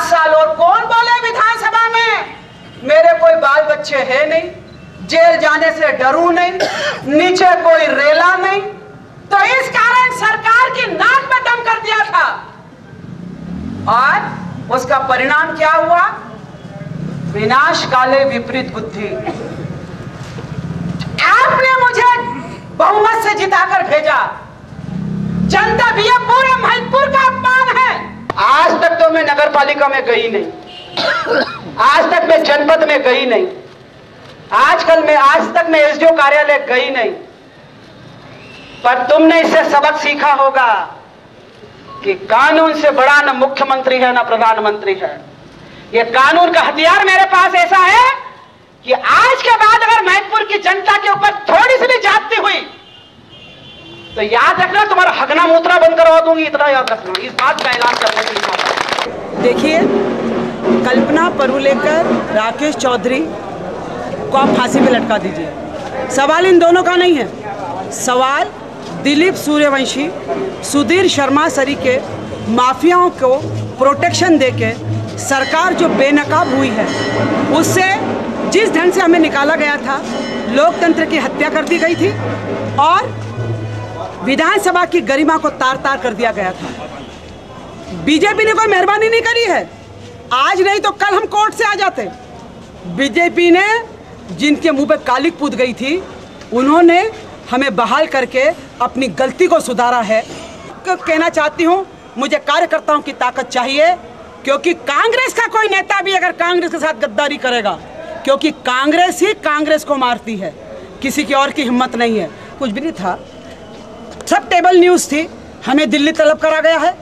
साल और कौन बोले विधानसभा में? मेरे कोई बाल बच्चे है नहीं, जेल जाने से डरू नहीं, नीचे कोई रेला नहीं तो इस कारण सरकार की नाक में दम कर दिया था। और उसका परिणाम क्या हुआ? विनाश काले विपरीत बुद्धि। आपने मुझे बहुमत से जिताकर भेजा। जनता भी ये पूरे महतपुर का अपमान है। आज तक तो मैं नगर पालिका में गई नहीं। आज तक मैं जनपद में गई नहीं। आजकल मैं, आज तक मैं एसडीओ कार्यालय गई नहीं। पर तुमने इससे सबक सीखा होगा कि कानून से बड़ा ना मुख्यमंत्री है, ना प्रधानमंत्री है। ये कानून का हथियार मेरे पास ऐसा है कि आज के बाद अगर महतपुर की जनता के ऊपर थोड़ी सी भी जाती हुई तो याद रखना, तुम्हारा हगना मूत्रा बंद करवा दूँगी, इतना याद रखना। इस बात का ऐलान करने के लिए देखिए, कल्पना परुलेकर, राकेश चौधरी को आप फांसी पे लटका दीजिए। सवाल इन दोनों का नहीं है। सवाल दिलीप सूर्यवंशी, सुधीर शर्मा सरी के माफियाओं को प्रोटेक्शन देके सरकार जो बेनकाब हुई है, उससे जिस ढंग से हमें निकाला गया था, लोकतंत्र की हत्या कर दी गई थी, और विधानसभा की गरिमा को तार तार कर दिया गया था। बीजेपी ने कोई मेहरबानी नहीं करी है? आज नहीं तो कल हम कोर्ट से आ जाते। बीजेपी ने जिनके मुँह पे कालिक पूत गई थी, उन्होंने हमें बहाल करके अपनी गलती को सुधारा है। कहना चाहती हूँ, मुझे कार्यकर्ताओं की ताकत चाहिए, क्योंकि कांग्रेस का कोई नेता भी अगर कांग्रेस के साथ गद्दारी करेगा, क्योंकि कांग्रेस ही कांग्रेस को मारती है। किसी की और की हिम्मत नहीं है। कुछ भी नहीं था। सब टेबल न्यूज़ थी। हमें दिल्ली तलब करा गया है।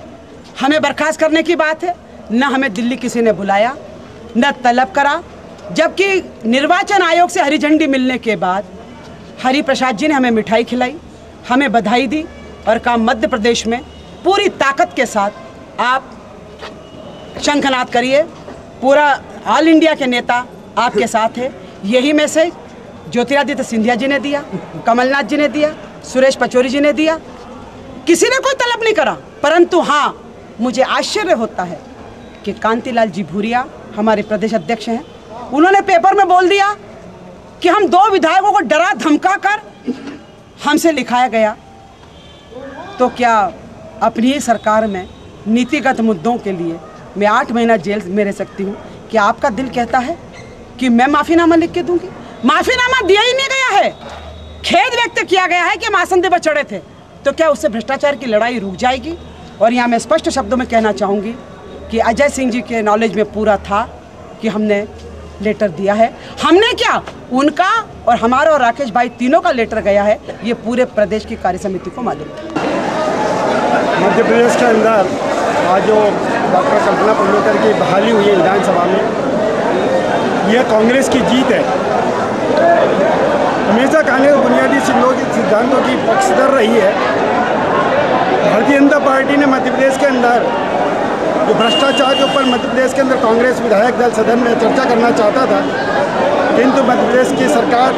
हमें बर्खास्त करने की बात है। न हमें दिल्ली किसी ने बुलाया, न तलब करा। जबकि निर्वाचन आयोग से हरी झंडी मिलने के बाद हरी प्रसाद जी ने हमें मिठाई खिलाई, हमें बधाई दी और कहा, मध्य प्रदेश में पूरी ताकत के साथ आप शंखनाद करिए। पूरा ऑल इंडिया के नेता आपके साथ है। यही मैसेज ज्योतिरादित्य सिंधिया जी ने दिया, कमलनाथ जी ने दिया। सुरेश पचौरी जी ने दिया। किसी ने कोई तलब नहीं करा, परंतु हाँ मुझे आश्चर्य होता है कि कांतिलाल जी भूरिया हमारे प्रदेश अध्यक्ष हैं। उन्होंने पेपर में बोल दिया कि हम दो विधायकों को डरा धमका कर हमसे लिखाया गया। तो क्या अपनी ही सरकार में नीतिगत मुद्दों के लिए मैं आठ महीना जेल में रह सकती हूँ? क्या आपका दिल कहता है कि मैं माफ़ीनामा लिख के दूँगी? माफ़ीनामा दिया ही नहीं गया है। खेद व्यक्त किया गया है कि हम आसंदे पर चढ़े थे। तो क्या उससे भ्रष्टाचार की लड़ाई रुक जाएगी? और यहाँ मैं स्पष्ट शब्दों में कहना चाहूँगी कि अजय सिंह जी के नॉलेज में पूरा था कि हमने लेटर दिया है। हमने क्या? उनका और हमारा और राकेश भाई तीनों का लेटर गया है। ये पूरे प्रदेश की कार्य समिति को मालूम है। मध्य प्रदेश के अंदर आज जो डॉक्टर कल्पना पल्लोकर की बहाली हुई है विधानसभा में, यह कांग्रेस की जीत है। हमेशा कांग्रेस बुनियादी सिद्धांतों की पक्षधर रही है। भारतीय जनता पार्टी ने मध्य प्रदेश के अंदर जो भ्रष्टाचार के ऊपर मध्य प्रदेश के अंदर कांग्रेस विधायक दल सदन में चर्चा करना चाहता था, किंतु मध्य प्रदेश की सरकार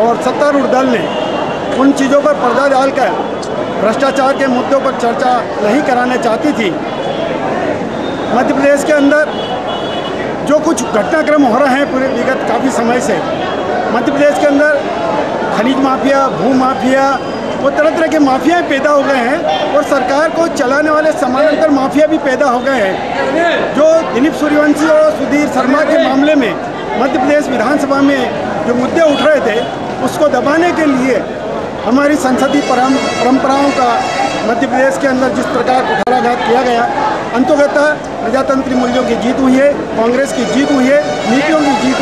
और सत्तारूढ़ दल ने उन चीज़ों पर पर्दा डालकर भ्रष्टाचार के मुद्दों पर चर्चा नहीं कराना चाहती थी। मध्य प्रदेश के अंदर जो कुछ घटनाक्रम हो रहे हैं पूरे विगत काफ़ी समय से मध्य प्रदेश के अंदर खनिज माफिया, भू माफिया, वो तरह तरह के माफिया पैदा हो गए हैं और सरकार को चलाने वाले समानांतर माफिया भी पैदा हो गए हैं। जो दिलीप सूर्यवंशी और सुधीर शर्मा के मामले में मध्य प्रदेश विधानसभा में जो मुद्दे उठ रहे थे, उसको दबाने के लिए हमारी संसदीय परंपराओं का मध्य प्रदेश के अंदर जिस प्रकार कुठाराघात किया गया, अंतोगत प्रजातंत्री मूल्यों की जीत हुई है, कांग्रेस की जीत हुई है, नीतियों की जीत